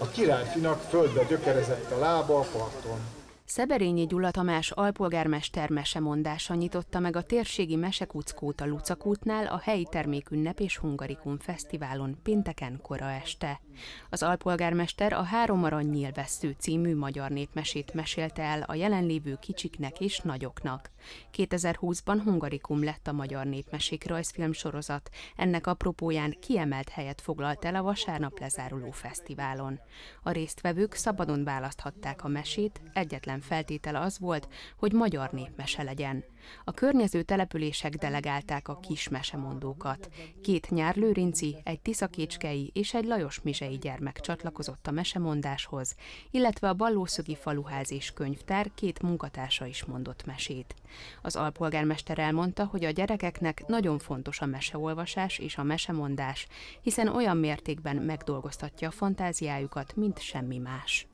A királyfinak földbe gyökerezett a lába a parton. Szeberényi Gyula Tamás alpolgármester mesemondása nyitotta meg a térségi mesekuckót a Lucakútnál a helyi termékünnep és Hungarikum Fesztiválon pénteken kora este. Az alpolgármester a Három arany nyilvessző című magyar népmesét mesélte el a jelenlévő kicsiknek és nagyoknak. 2020-ban Hungarikum lett a magyar népmesék rajzfilm sorozat, ennek apropóján kiemelt helyet foglalt el a vasárnap lezáruló fesztiválon. A résztvevők szabadon választhatták a mesét, egyetlen feltétele az volt, hogy magyar népmese legyen. A környező települések delegálták a kis mesemondókat. Két nyárlőrinci, egy tiszakécskei és egy Lajos Mizsei gyermek csatlakozott a mesemondáshoz, illetve a Ballószögi faluház és könyvtár két munkatársa is mondott mesét. Az alpolgármester elmondta, hogy a gyerekeknek nagyon fontos a meseolvasás és a mesemondás, hiszen olyan mértékben megdolgoztatja a fantáziájukat, mint semmi más.